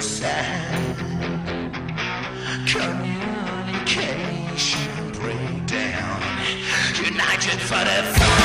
breakdown. Communication breakdown, United for the